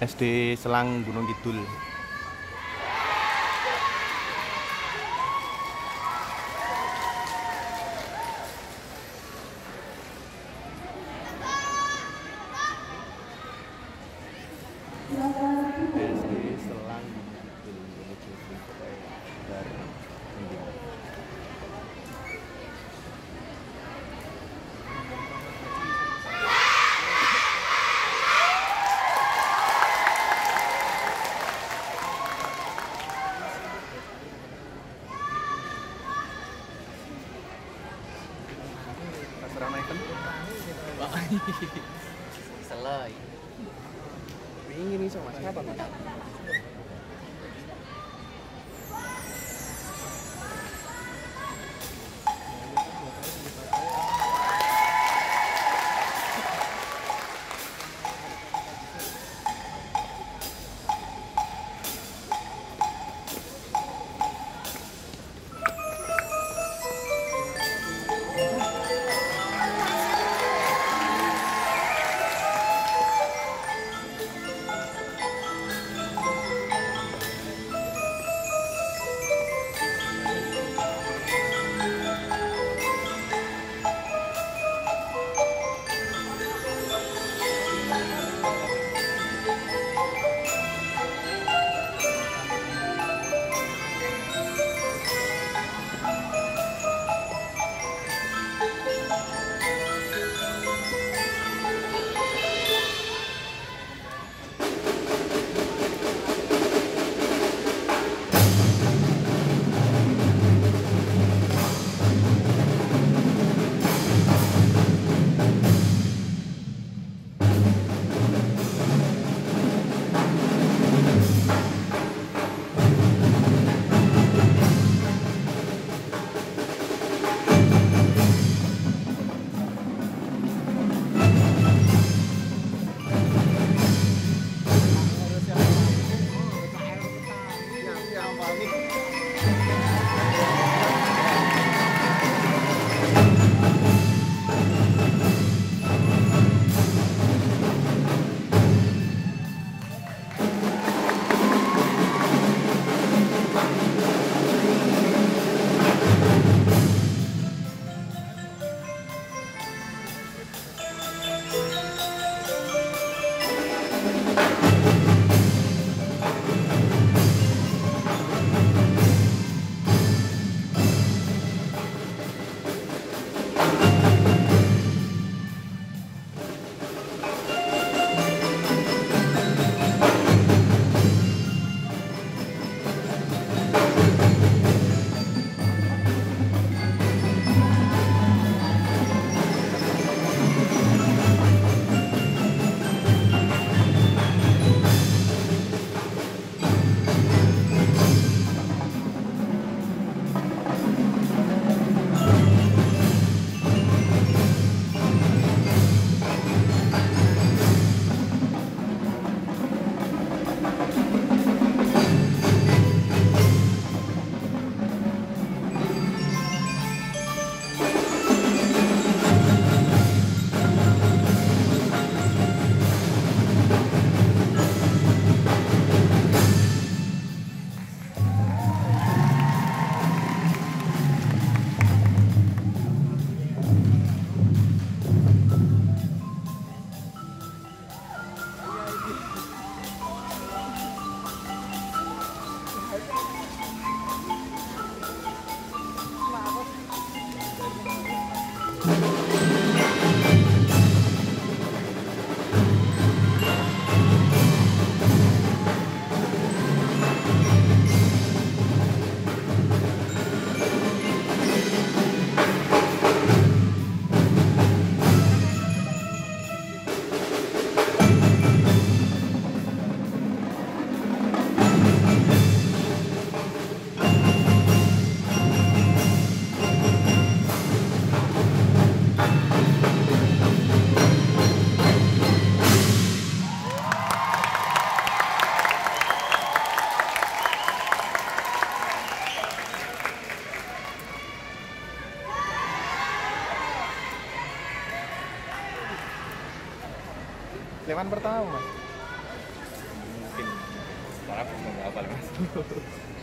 SD Selang Gunung Kidul. Selai. ingin nih sama siapa mas? Sleman pertama. Mas mungkin para nggak hafal mas.